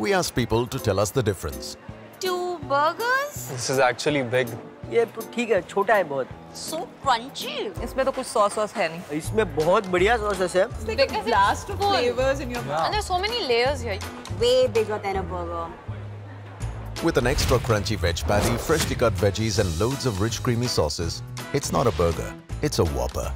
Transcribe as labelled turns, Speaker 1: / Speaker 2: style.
Speaker 1: We asked people to tell us the difference.
Speaker 2: Two burgers?
Speaker 3: This is actually big.
Speaker 4: ये तो ठीक है छोटा है बहुत
Speaker 2: So crunchy.
Speaker 5: इसमें तो कुछ सॉस वॉस है नहीं
Speaker 4: इसमें बहुत बढ़िया सॉसेस है
Speaker 6: Because blast of flavors in your mouth.
Speaker 7: And there's so many layers here.
Speaker 2: Way bigger than a burger.
Speaker 1: With an extra crunchy veg patty, freshly cut veggies and loads of rich creamy sauces, it's not a burger, it's a Whopper.